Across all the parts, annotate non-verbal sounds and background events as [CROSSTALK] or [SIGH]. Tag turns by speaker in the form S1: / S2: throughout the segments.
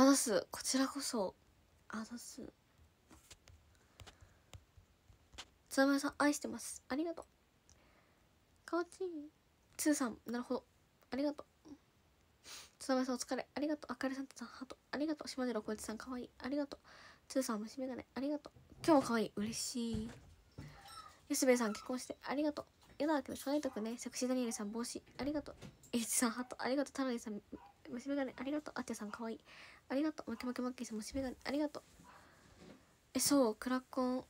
S1: あざすこちらこそあざすつばめさん愛してます。ありがとう。かわちいつーさんなるほど。ありがとう。つばめさんお疲れ。ありがとう。あかりさんとさんハート。ありがとう。島寺こいちさんかわいい。ありがとう。つーさん虫眼鏡。ありがとう。今日もかわいい。嬉しい。ゆすべさん結婚して。ありがとう。やだけど可愛いとくね。セクシーダニエルさん帽子。ありがとう。えいちさんハート。ありがとう。タナリさん虫眼鏡。ありがとう。あってさんかわいい。ありがとう。マキマキマッキーさん虫眼鏡ありがとう。えそう。クラコン。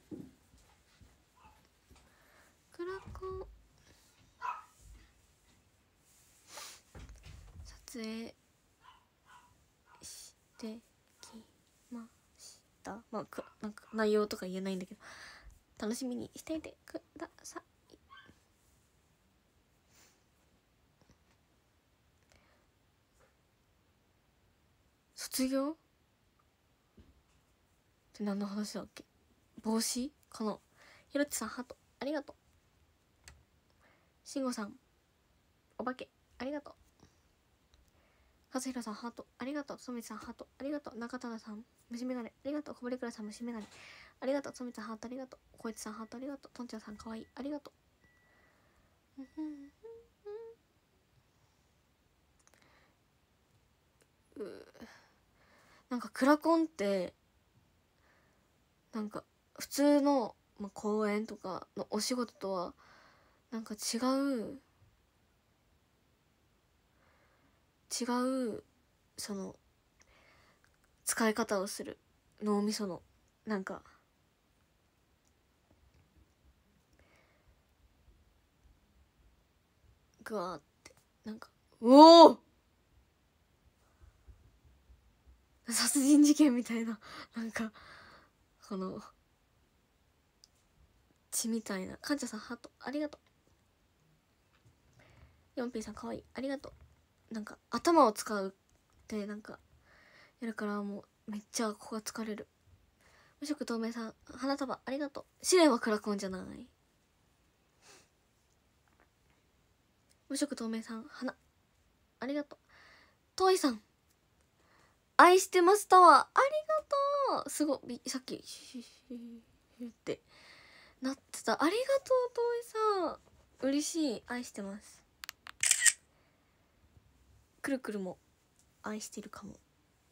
S1: クラコン。撮影してきました。まあくなんか内容とか言えないんだけど。楽しみにしていてください。卒業？って何の話だっけ？帽子？かな？ひろちさんハート。ありがとう。しんごさん。お化け。ありがとう。和弘さんハート。ありがとう。つみさんハート。ありがとう。中田さん。虫眼鏡。ありがとう。こぼれくらさん虫眼鏡。ありがとう。つみさんハート。ありがとう。こいつさんハート。ありがとう。とんちゃんさんかわい。いありがとう。うなんかクラコンってなんか普通の、まあ、公演とかのお仕事とはなんか違う違うその使い方をする脳みそのなんかグワーってなんかうお [LAUGHS] 殺人事件みたいななんかこの血みたいな。かんちゃさんハートありがとう。4P さんかわい。いありがとう。なんか頭を使うってなんかやるからもうめっちゃここが疲れる。無色透明さん花束ありがとう。試練はクラコンじゃない。無色透明さん花ありがとう。トイさん愛してますタワーありがとう。すごい。さっきって。なってた。ありがとうトイさん。嬉しい。愛してます。くるくるも愛してるかも。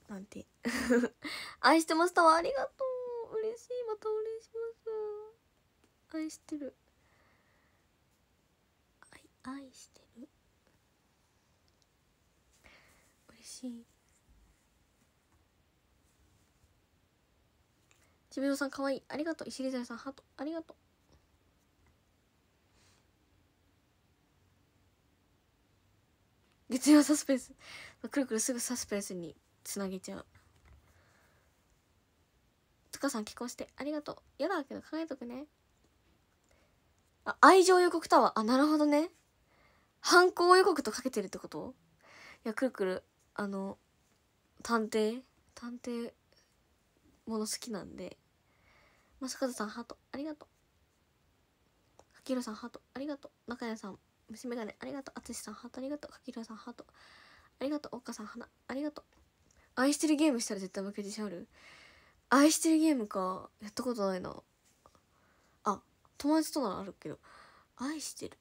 S1: なんて。[LAUGHS] 愛してますタワーありがとう。嬉しい。また嬉します。愛してる。愛愛してる？嬉しい。ちびろさんかわい。いありがとう。石リザさんハート。ありがとう。月曜サスペンス。くるくるすぐサスペンスにつなげちゃう。つかさん結婚してありがとう。嫌だけど考えとくね。あ愛情予告タワー。あなるほどね。犯行予告とかけてるってこと？いやくるくるあの探偵探偵もの好きなんで。まさかずさんハートありがとう。かきろさんハートありがとう。中谷さん虫眼鏡ありがとう。あつしさんハートありがとう。かきろさんハートありがとう。おっかさん花ありがとう。愛してるゲームしたら絶対負けてしまう愛してるゲームか。やったことないな。あ友達とならあるけど。愛してる。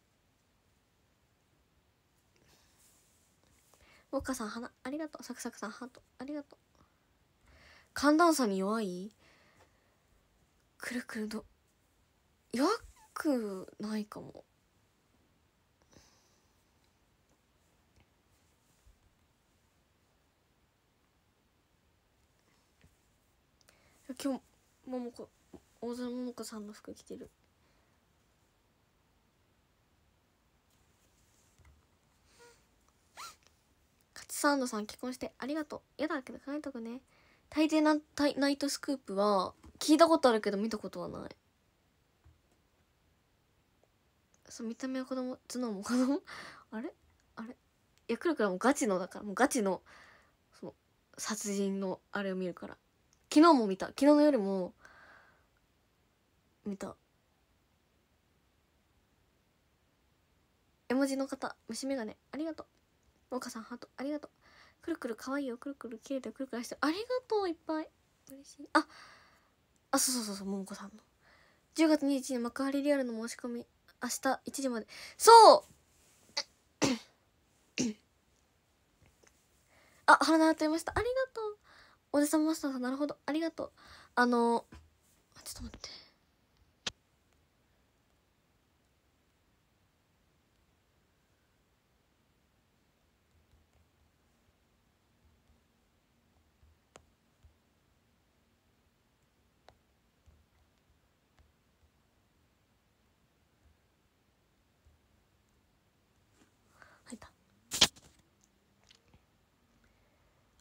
S1: おっかさん花ありがとう。サクサクさんハートありがとう。寒暖差に弱い？くるくるど弱くないかも。今日桃子大空桃子さんの服着てる。勝サンドさん結婚してありがとう。やだけど考えとくね。大抵なナイトスクープは聞いたことあるけど見たことはない。そう見た目は子供頭脳も子供？[LAUGHS] あれ？あれ？いやくるくらもうガチのだから。もうガチのその殺人のあれを見るから。昨日も見た。昨日の夜も見た。絵文字の方虫眼鏡。ありがとう。農家さんハート。ありがとう。くるくるかわいいよ。くるくる切れてくるくるしてありがとういっぱい。嬉しい。ああそうそうそうそうももこさんの。10月21日に幕張リアルの申し込み。明日1時まで。そう！あ花習ってました。ありがとう。おじさんマスターさんなるほど。ありがとう。あのちょっと待って。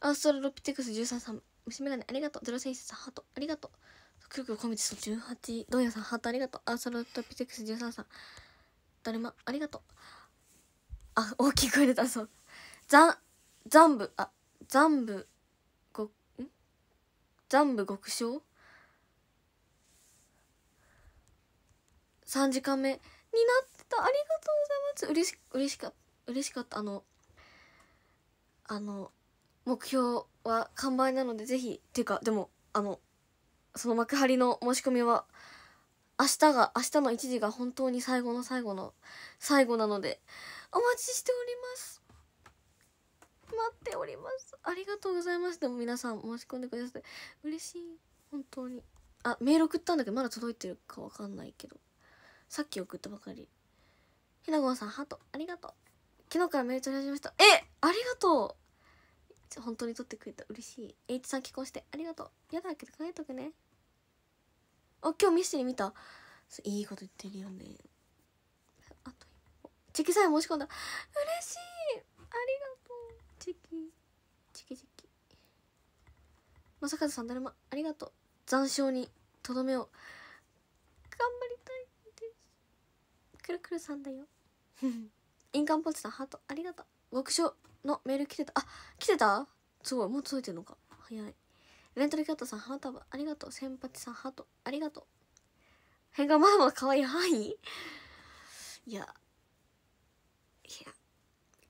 S1: アーストラロピテクス13さん虫眼鏡。ありがとう。ゼロセンスさんハート。ありがとう。くるくるコミティスト18ドンヤさんハート。ありがとう。アーストラロピテクス13さんだるま。ありがとう。あ大きい声出たそうザンザンブあザンブごん？ザンブ極小？3時間目。になってた。ありがとうございます。嬉し嬉しか嬉しかった。あのあの目標は完売なのでぜひ。っていうかでもあのその幕張の申し込みは明日が明日の1時が本当に最後の最後の最後なのでお待ちしております。待っております。ありがとうございます。でも皆さん申し込んでくださって嬉しい。本当に。あメール送ったんだけどまだ届いてるかわかんないけど。さっき送ったばかり。ひなごんさんハートありがとう。昨日からメール取り始めました。えありがとう。本当に取ってくれた。嬉しい。H さん結婚してありがとう。嫌だけど考えとくね。あ今日ミステリー見た。いいこと言ってるよね。あとチェキさえ申し込んだ。嬉しい。ありがとう。チェキ。チェキチェキ。まさかずさん誰もありがとう。残暑にとどめを。頑張りたいです。くるくるさんだよ。[LAUGHS] 印鑑ポチさんハートありがとう。極小のメール来てた？あ来てた？すごいもう届いてるのか。早い。レントルキャットさんハートありがとう。先発さんハート。ありがとう。変がまだまだ可愛い。範囲いや。いや。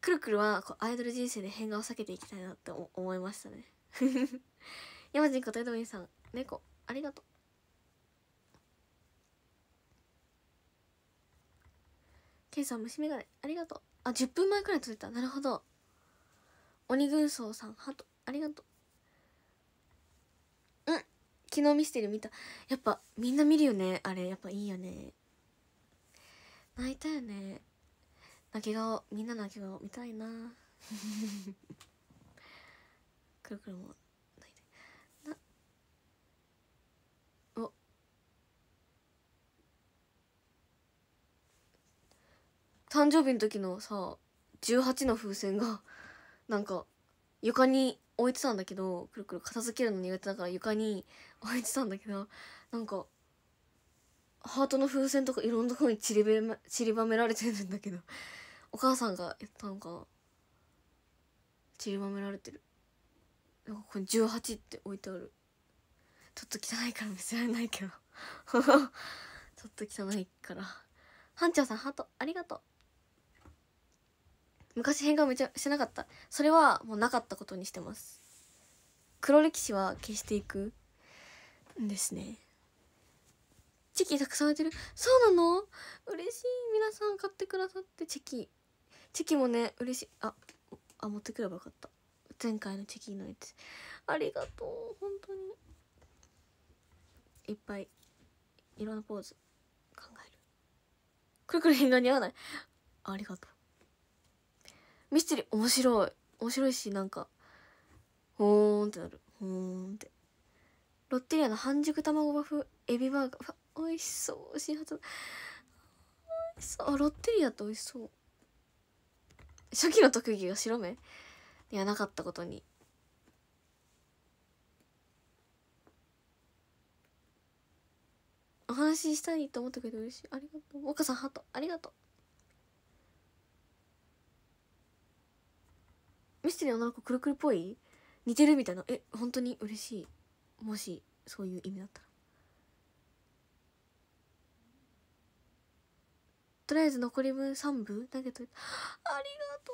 S1: くるくるはこうアイドル人生で変顔を避けていきたいなって思いましたね。[LAUGHS] 山人ことエドウィンさん猫。ありがとう。ケイさん虫眼鏡。ありがとう。あ10分前くらい届いた。なるほど。鬼軍曹さん。ハートありがとう。うん。昨日ミステリー見た。やっぱみんな見るよね。あれやっぱいいよね。泣いたよね。泣き顔。みんな泣き顔見たいな。[LAUGHS] くるくるも泣いて。なお。誕生日の時のさ18の風船がなんか床に置いてたんだけどくるくる片付けるの苦手だから床に置いてたんだけどなんかハートの風船とかいろんなところに散りべ散りばめられてるんだけどお母さんがやったのか散りばめられてる。なんかここに18って置いてある。ちょっと汚いから見せられないけど。[LAUGHS] ちょっと汚いから。班長さんハートありがとう。昔変顔めちゃしてなかった。それはもうなかったことにしてます。黒歴史は消していく。んですね。チェキたくさん売ってる。そうなの？嬉しい。皆さん買ってくださって。チェキ。チェキもね嬉しい。ああ持ってくればよかった。前回のチェキのやつ。ありがとう。本当に。いっぱい。いろんなポーズ。考える。くるくる変顔似合わない。ありがとう。ミステリー面白い。面白いしなんかほーんってなる。ほーんって。ロッテリアの半熟卵バフエビバーガー。美味しそう。新発売。美味しそう。ロッテリアって美味しそう。初期の特技が白目？いやなかったことに。お話ししたいと思ってくれて嬉しい。ありがとう。岡さんハート。ありがとう。ミステリーの女の子くるくるっぽい？似てるみたいな。え本当に？嬉しい。もしそういう意味だったら。とりあえず残り分3部だけどありがと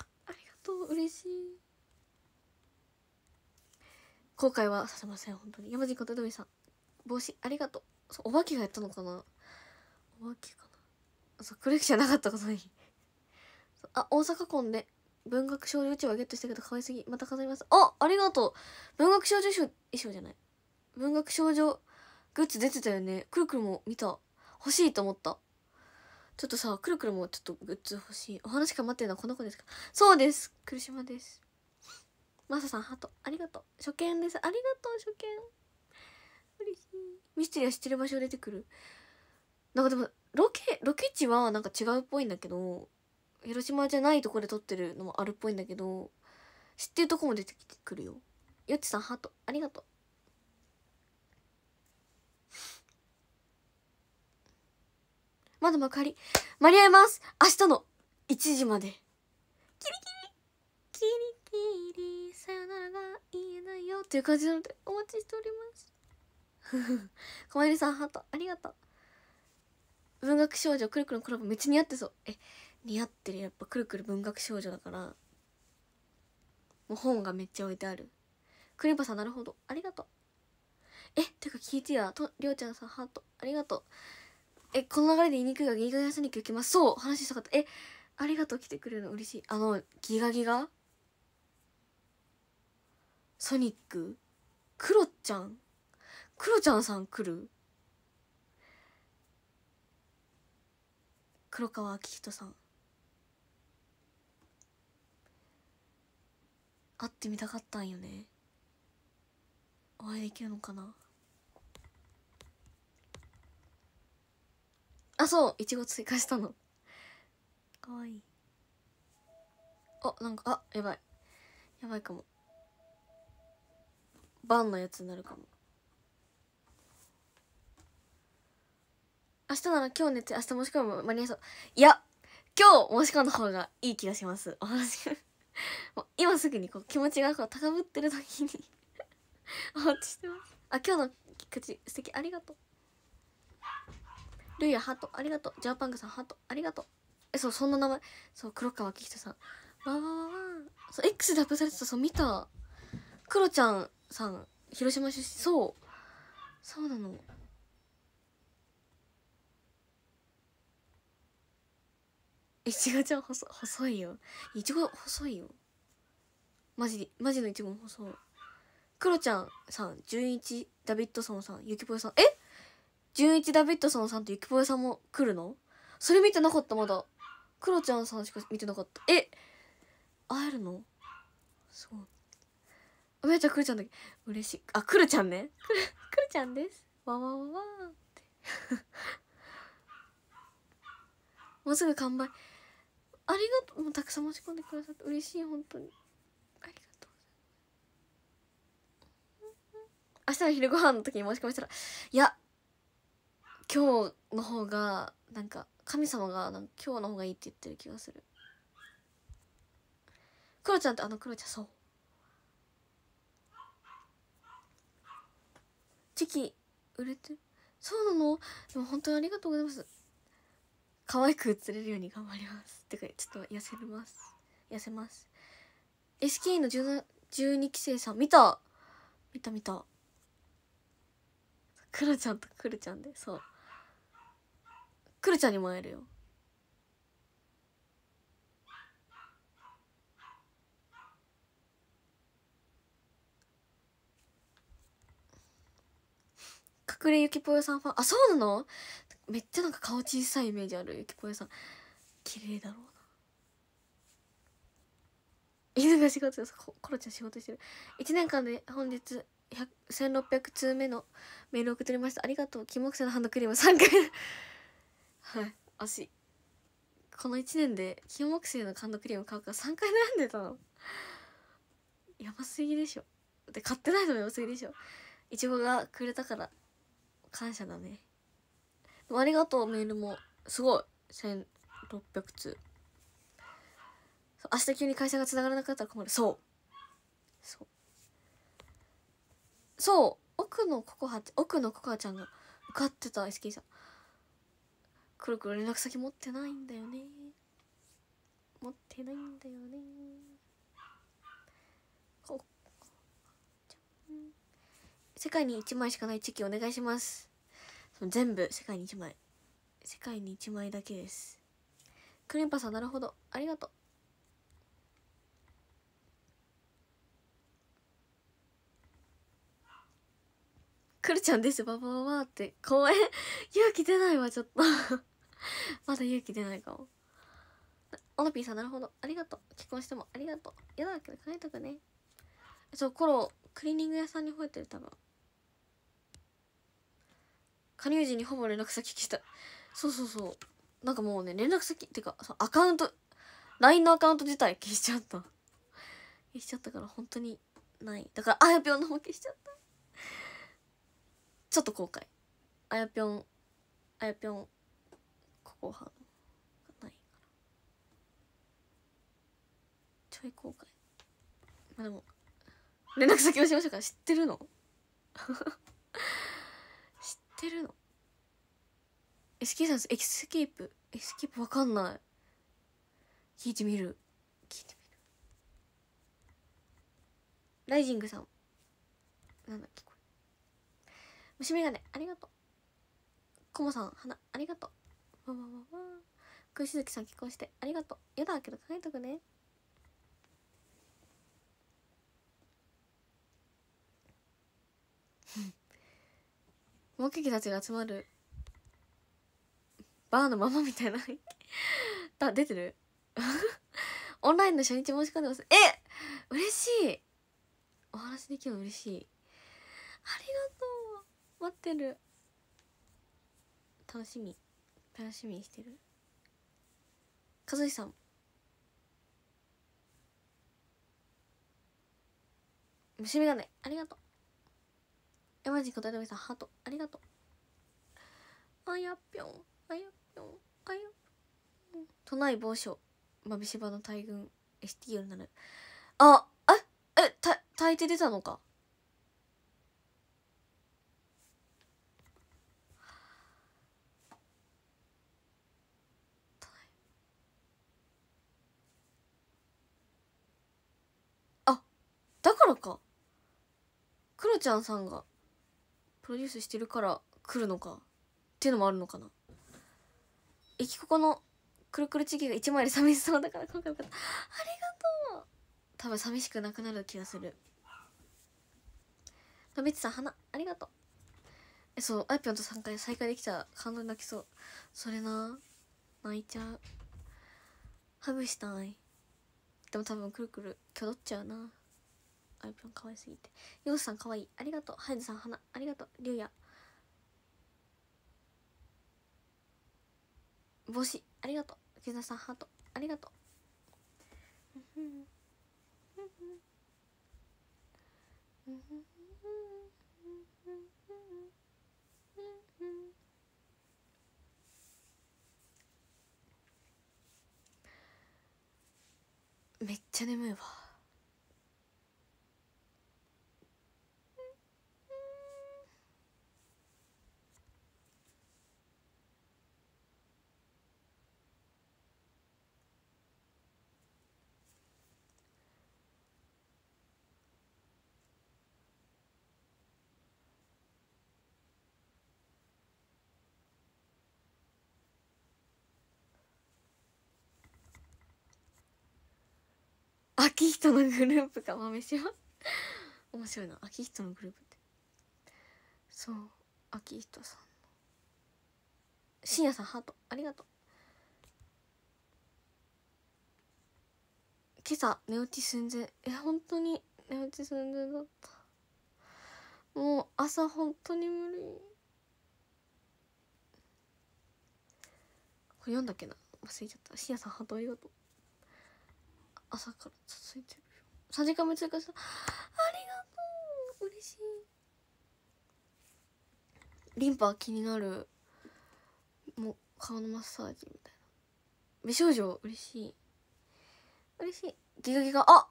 S1: う。ありがとう。嬉しい。後悔はさせません本当に。山地ことどみさん。帽子ありがとう。そうお化けがやったのかな？お化けかな？そうクレクションなかったことに。あ大阪コンで。文学少女うちわゲットしたけど可愛すぎまた飾ります。あありがとう。文学少女衣装じゃない。文学少女グッズ出てたよね。くるくるも見た。欲しいと思った。ちょっとさくるくるもちょっとグッズ欲しい。お話か待ってるのはこの子ですか？そうです。来島です。マサさんハートありがとう。初見です。ありがとう初見。嬉しい。ミステリア知ってる場所出てくる。なんかでもロケロケ地はなんか違うっぽいんだけど広島じゃないとこで撮ってるのもあるっぽいんだけど知ってるとこも出てくるよ。よっちさんハートありがとう。まだ幕張。間に合います。明日の1時まで。キリキリキリキリ。さよならが言えないよっていう感じなのでお待ちしております。[LAUGHS] 小まゆりさんハートありがとう。文学少女くるくるのコラボめっちゃ似合ってそう。え似合ってるやっぱくるくる文学少女だからもう本がめっちゃ置いてある。クリンパさんなるほど。ありがとう。えってか聞いてや。とりょうちゃんさんハート。ありがとう。えこの流れで言いにくいがギガギガソニック行きます。そう話したかった。えありがとう来てくれるの嬉しい。あのギガギガ？ソニック？クロちゃん？クロちゃんさん来る？黒川明人さん。会ってみたかったんよね。お会いできるのかな。あそういちご追加したの。かわいい。あなんかあやばい。やばいかも。バンのやつになるかも。明日なら今日寝て明日申し込む間に合いそう。いや今日申し込んだ方がいい気がします。お話 [LAUGHS] もう今すぐにこう気持ちがこう高ぶってる時にお待ちしてます。あ今日の口素敵ありがとう。ルイヤハートありがとう。ジャーパングさんハートありがとう。えそうそんな名前。そう黒川明人さん。わわわわそう X でアップされてた。そう見た。クロちゃんさん。広島出身。そう。そうなの。いちごちゃん細細いよ。いちご細いよ。マジでマジのいちご細い。クロちゃんさん純一ダビッドソンさんゆきぽよさん。え？純一ダビッドソンさんとゆきぽよさんも来るの？それ見てなかったまだ。クロちゃんさんしか見てなかった。え？会えるの？すごい。あめちゃんくるちゃんだけ？嬉しい。あくるちゃんね。くるくるちゃんです。わわわわって。[LAUGHS] もうすぐ完売。ありがとう。もうたくさん申し込んでくださって嬉しい本当に。ありがとう明日の昼ご飯の時に申し込みしたらいや今日の方がなんか神様が今日の方がいいって言ってる気がする。クロちゃんってあのクロちゃんそう。チキ売れてる？そうなの？でも本当にありがとうございます。可愛く映れるように頑張ります。ってかちょっと痩せます。痩せます。SK の17 12期生さん見た。見た見た。クロちゃんとクルちゃんでそう。クルちゃんにも会えるよ。隠れゆきぽよさんファン。あそうなの？めっちゃなんか顔小さいイメージある。ゆきぽよさん。綺麗だろうな。犬が仕事ですコロちゃん仕事してる。1年間で本日1600通目のメール送ってりました。ありがとう。金木犀のハンドクリーム。3回はい。足この1年で金木犀のハンドクリーム買うか。ら3回悩んでたの。やばすぎでしょ。で買ってないのもやばすぎでしょ。いちごがくれたから。感謝だね。ありがとうメールも。すごい。1600通。明日急に会社がつながらなかったら困る。そう。そう。そう。奥のココハ奥のココハちゃんが受かってた SK さん。くるくる連絡先持ってないんだよね。持ってないんだよね。世界に1枚しかないチェキお願いします。全部世界に1枚。世界に1枚だけです。クリンパさんなるほど。ありがとう。くるちゃんです。ババババって。公園 [LAUGHS] 勇気出ないわちょっと。[LAUGHS] まだ勇気出ないかも。オノピーさんなるほど。ありがとう。結婚してもありがとう。嫌だけど考えとくね。そうコロクリーニング屋さんに吠えてる多分。加入時にほぼ連絡先聞いたそうそうそう。なんかもうね連絡先っていうかそアカウント LINE のアカウント自体消しちゃった。消しちゃったから本当にない。だからあやぴょんの方消しちゃった。ちょっと後悔。あやぴょんあやぴょんここはないからちょい後悔。まあでも連絡先をしましょうか。知ってるの？ってるの？エスケーさんエスケープ。エスケープわかんない。聞いてみる。聞いてみる。ライジングさん。なんだっけこれ。虫眼鏡。ありがとう。コモさん花。ありがとう。わわわわ。くしずきさん結婚して。ありがとう。やだけど考えとくね。モケキたちが集まるバーのママみたいな。[LAUGHS] だ出てる？[LAUGHS] オンラインの初日申し込んでます。え嬉しい。お話できるの嬉しい。ありがとう。待ってる。楽しみ。楽しみにしてる。和志さん。虫眼鏡ありがとう。山地答えさんハート。ありがとう。あやぴょん。あやぴょん。あやぴょん。都内某所まびしばの大群 STL なる。あええた炊いて出たのか。あだからか。クロちゃんさんが。プロデュースしてるから来るのかっていうのもあるのかな。駅ここのくるくるチキが1枚で寂しそうだから今回よかった。ありがとう。多分寂しくなくなる気がする。のびちさん花。ありがとう。えそうあいぴょんと3回再会できたら感動に泣きそう。それな。泣いちゃう。ハグしたい。でも多分くるくるきょどっちゃうな。あいぴょん可愛すぎて。ヨウさん可愛い。ありがとう。ハイズさん花。ありがとう。りゅうや帽子。ありがとう。池田さんハート。ありがとう。めっちゃ眠いわ。秋人のグループか豆島面白いな。秋人のグループって。そう。秋人さん。の深夜さんハート。ありがとう。今朝寝落ち寸前。え本当に寝落ち寸前だった。もう朝本当に無理。これ読んだっけな？忘れちゃった。深夜さんハートありがとう。朝から続いてるよ。3時間目追加した。ありがとう。嬉しい。リンパ気になる。もう顔のマッサージみたいな。美少女嬉しい。嬉しい。ギガギガ。あ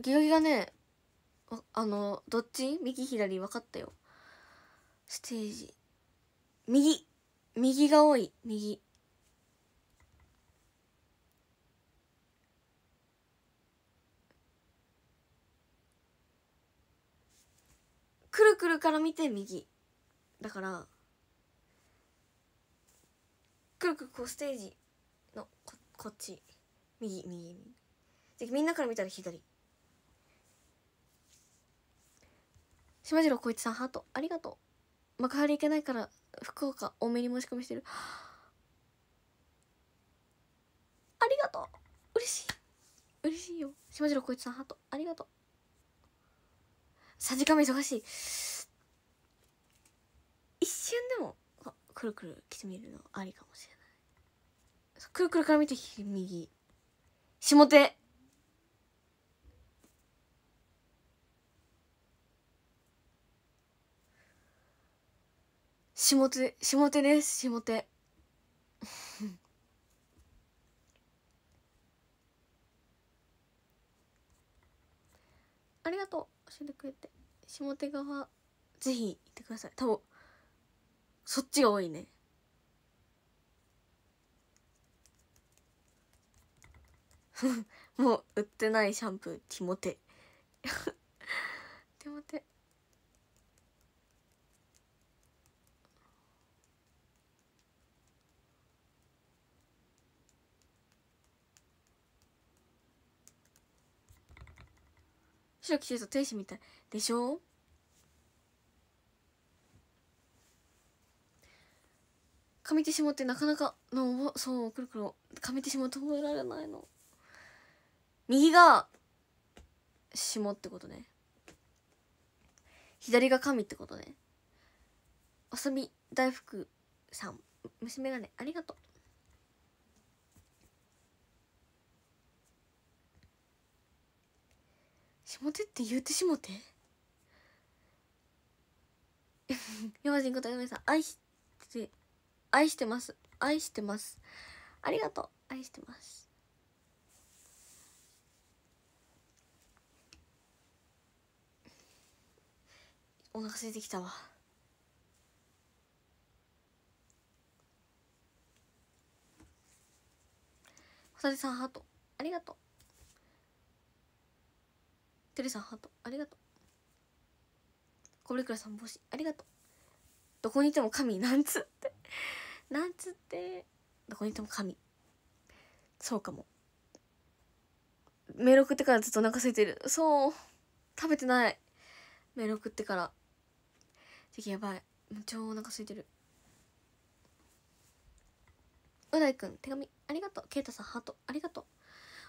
S1: ギガギガね。あのどっち？右左分かったよ。ステージ。右。右が多い。右くるるくるから見て右。だからくるくるこうステージのここっち。右右右。でみんなから見たら左。島次郎こいつさんハートありがとう。幕張行けないから福岡多めに申し込みしてる。ありがとう。嬉しい。嬉しいよ。島次郎こいつさんハートありがとう。3時間目忙しい。一瞬でもくるくる来てみるのありかもしれない。くるくるから見て右。下手。下手。下手です。下手。[LAUGHS] ありがとう。教えてくれて下手側ぜひ行ってください。多分そっちが多いね。[LAUGHS] もう売ってないシャンプーティモテ。ティモテ。[LAUGHS] 白着てると天使みたいでしょ？上手下ってなかなかのそうくるくる上手下って覚えられないの。右が下ってことね。左が神ってことね。遊び大福さん娘がねありがとう。下手って言うてしもて。山人こと嫁さん愛して愛してます。愛してます。ありがとう。愛してます。お腹空いてきたわ。ホタテさんハート。ありがとう。テレさんハートありがとう。コブレクラさん帽子ありがとう。どこにいても神なんつって。なんつって。どこにいても神。そうかも。メール送ってからずっとお腹空いてる。そう。食べてない。メール送ってから。時やばい。超お腹空いてる。う大くん手紙ありがとう。ケイタさんハートありがとう。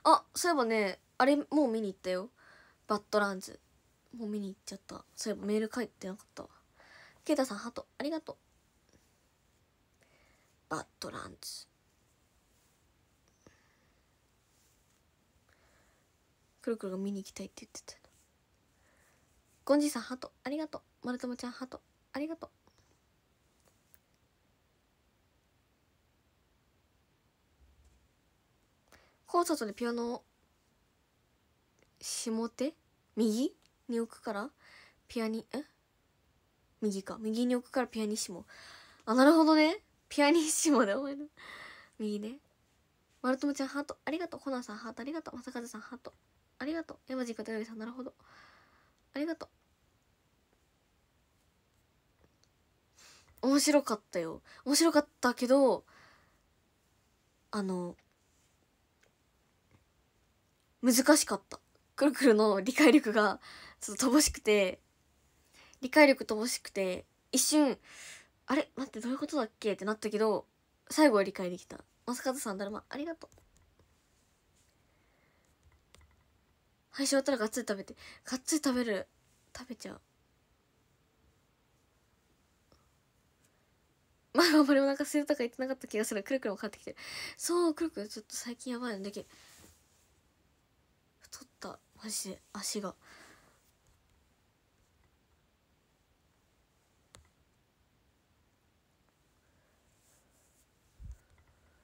S1: あそういえばねあれもう見に行ったよ。バッドランズ。もう見に行っちゃった。そういえばメール書いてなかったわ。ケイタさんハート。ありがとう。バッドランズ。くるくるが見に行きたいって言ってた。ゴンジさんハート。ありがとう。まるともちゃんハート。ありがとう。コンサートでピアノを下手？右に置くから？ピアニ？え？右か。右に置くからピアニッシモあなるほどね。ピアニッシモで覚える右ね。まるともちゃんハート。ありがとう。ほなさんハート。ありがとう。まさかずさんハート。ありがとう。山地かたよりさんなるほど。ありがとう。面白かったよ。面白かったけどあの難しかった。くるくるの理解力がちょっと乏しくて理解力乏しくて一瞬あれ待ってどういうことだっけ？ってなったけど最後は理解できた。正和さんだるまありがとう。配信終わったらがっつり食べてがっつり食べる。食べちゃう。前はあんまりお腹すいたとか言ってなかった気がする。くるくるも買ってきてそうくるくるちょっと最近やばいんだけ太ったマジで足が。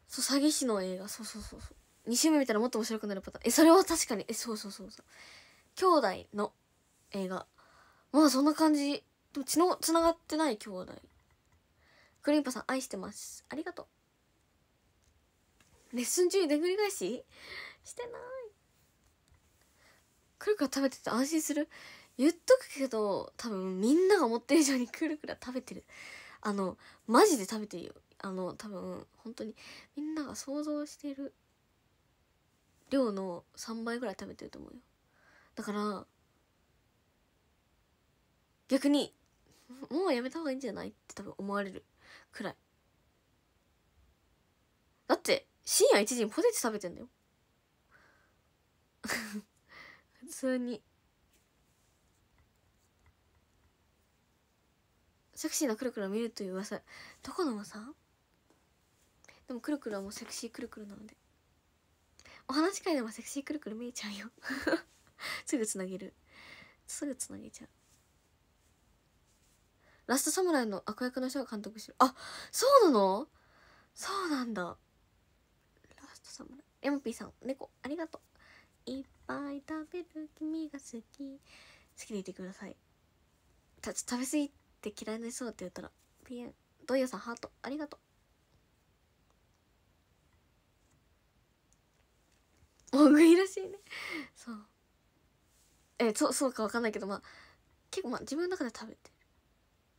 S1: そう詐欺師の映画。そうそうそうそう。2週目見たらもっと面白くなるパターン。えそれは確かに。えそうそうそうそう。兄弟の映画。まあそんな感じ。でも血のつながってない兄弟。クリンパさん愛してます。ありがとう。レッスン中にでぐり返し？してない。くるくる食べてて安心する？言っとくけど多分みんなが思ってる以上にくるくる食べてる。あのマジで食べてるよ。あの多分本当にみんなが想像してる量の3倍ぐらい食べてると思うよ。だから逆にもうやめた方がいいんじゃないって多分思われる。くらい。だって深夜1時にポテチ食べてんだよ。通に。セクシーなくるくるを見るという噂。どこの噂？でもくるくるはもうセクシーくるくるなので。お話し会でもセクシーくるくる見えちゃうよ。[LAUGHS] すぐつなげる。すぐつなげちゃう。ラストサムライの悪役の人が監督してる。あそうなの？そうなんだ。ラストサムライ。エムピーさん猫ありがとう。いっぱい食べる君が好き。好きでいてください。た食べ過ぎて嫌いになりそうって言ったらぴえん。ドイヤさんハートありがとう。大食いらしいね。そう。えそうそうかわかんないけどまあ結構まあ自分の中で食べてる。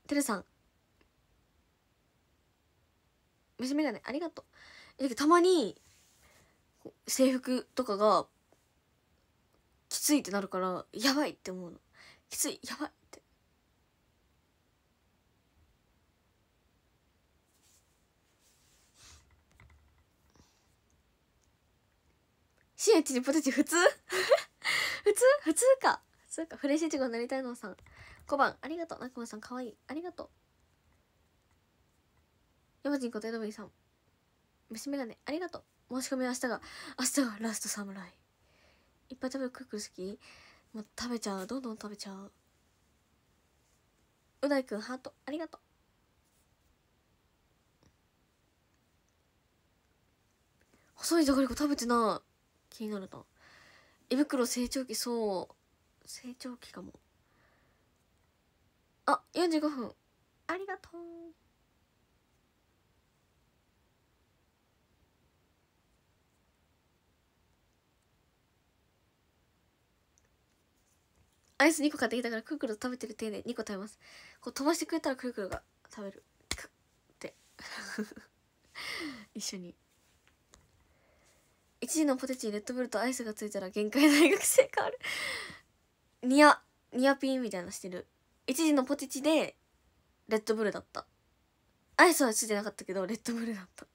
S1: てるさん。虫眼鏡ありがとう。えたまに制服とかがきついってなるからやばいって思うの。きついやばいって。深夜1時ポテチ普通？[LAUGHS] 普通？普通か。普通か。フレッシュイチゴになりたいのさん。5番ありがとう。中村さんかわい。いありがとう。山人こと江戸さん。虫眼鏡。ありがとう。申し込みは明日が明日がラストサムライ。いっぱい食べるクックル好き？もう食べちゃう。どんどん食べちゃう。う大くんハート。ありがとう。細いじゃがりこ食べてな気になるな。胃袋成長期そう。成長期かも。あ四45分。ありがとう。アイス2個買ってきたからクルクル食べてる手で2個食べます。こう飛ばしてくれたらクルクルが食べる。クッって。[LAUGHS] 一緒に。1時のポテチにレッドブルとアイスがついたら限界大学生変わる。ニアニアピンみたいなしてる。1時のポテチでレッドブルだった。アイスはついてなかったけどレッドブルだった。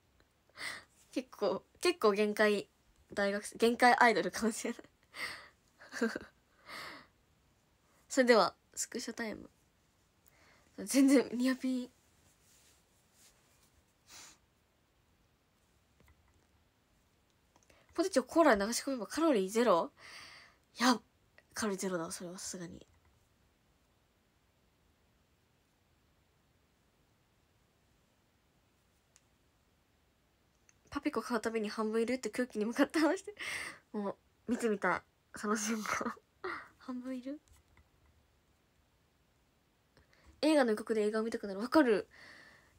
S1: 結構結構限界大学生限界アイドルかもしれない。それではスクショタイム。全然ニアピンポテチをコーラに流し込めばカロリーゼロ？いやカロリーゼロだそれはさすがに。パピコ買うたびに半分いるって空気に向かって話して。もう見てみた。いその瞬間半分いる？映画の予告で映画を見たくなる。わかる。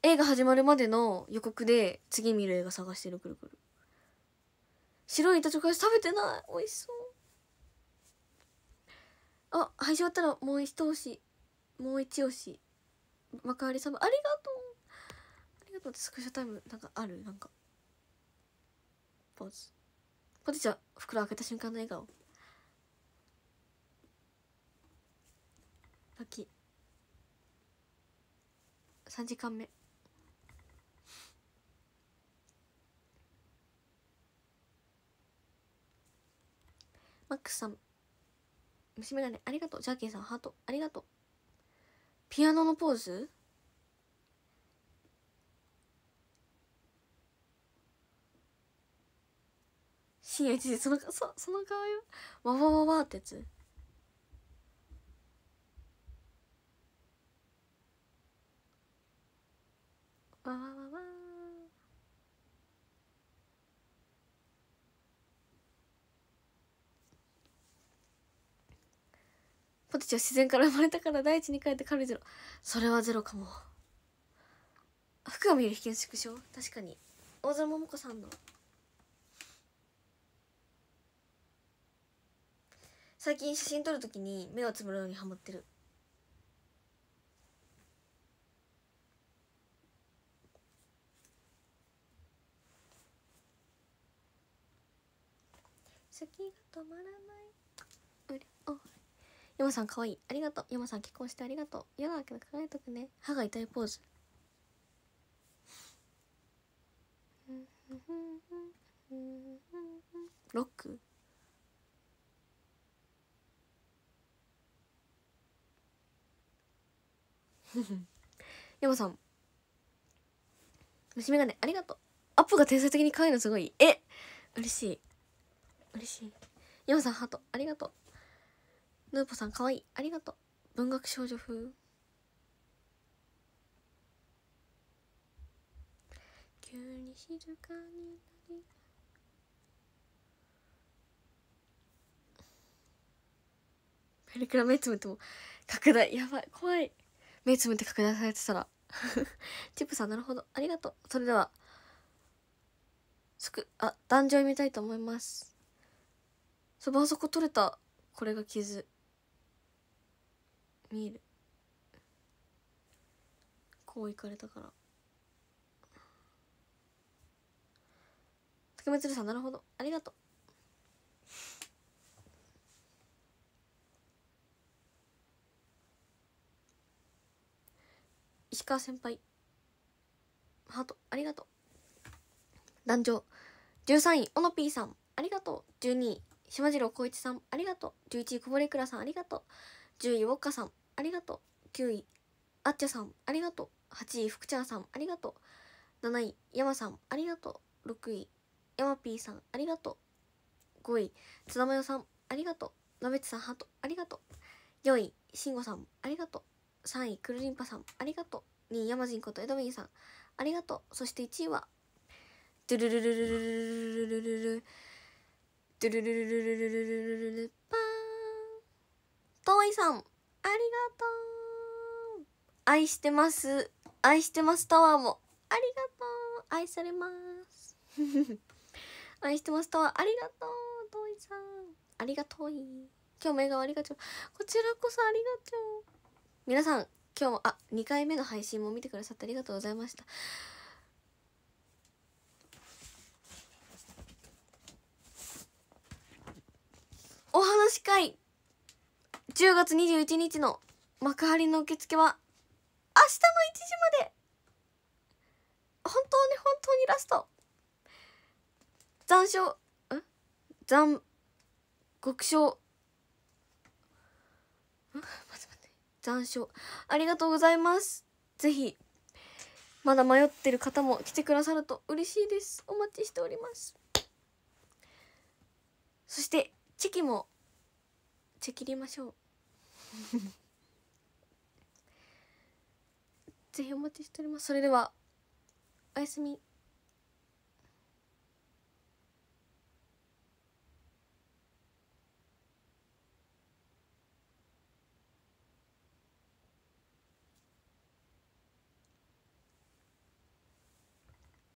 S1: 映画始まるまでの予告で次見る映画探してるくるくる。白い板チョコ食べてない。美味しそう。あ配信終わったらもう一押し。もう一押し。幕張サブありがとう。ありがとうってスクショタイムなんかある？なんか。ポーズ。ポテチは袋開けた瞬間の笑顔。ラッキー3時間目マックスさん。虫眼鏡。ありがとう。ジャーキーさんハート。ありがとう。ピアノのポーズ？深夜1時。そのそその顔よ。わわわわってやつ。わわわわ。ポテチは自然から生まれたから大地に帰ってカロリーゼロそれはゼロかも。服を見る引き縮小確かに。大空桃子さんの。最近写真撮るときに目をつぶるのにハマってる。好きが止まらない。うれお山さんかわい。いありがとう。山さん結婚してありがとう。嫌だけど考えとくね歯が痛いポーズロック？山さん。虫眼鏡ありがとう。アップが天才的に可愛いのすごい。え嬉しい。嬉しい。山さんハート。ありがとう。ヌーポさん可愛い。ありがとう。文学少女風。急に静かになりペリクラ目つむっても拡大。やばい。怖い。目つむって拡大されてたら。[LAUGHS] チップさんなるほど。ありがとう。それではすくあ壇上見たいと思います。そばそこ取れた。これが傷。見える。こういかれたから。竹光さんなるほど。ありがとう。石川先輩。ハート。ありがとう。壇上13位。オノピーさん。ありがとう。12位。島次郎光一さんありがとう。11位こぼれくらさんありがとう。10位ウォッカさんありがとう。9位あっちゃさんありがとう。8位福ちゃんさんありがとう。7位山さんありがとう。6位山ピーさんありがとう。5位津田まよさんありがとう。なべつさんハートありがとう。4位しんごさんありがとう。3位くるりんぱさんありがとう。2位山人ことエドウィンさんありがとう。そして1位はドゥルルルルルルルルルルルドゥルルルルルルルルルルパーンといさんありがとう愛してます愛してますタワーもありがとう愛されます愛してますタワーありがとうといさんありがとうい今日も笑顔ありがとうこちらこそありがとう皆さん今日もあ2回目の配信も見てくださってありがとうございましたお話会。10月21日の幕張の受付は明日の1時まで。本当に本当にラスト。残暑ん？残極小。ん？残暑。ありがとうございます。ぜひまだ迷ってる方も来てくださると嬉しいです。お待ちしております。そしてチキもチェキりましょう。[LAUGHS] ぜひお待ちしております。それではおやすみ。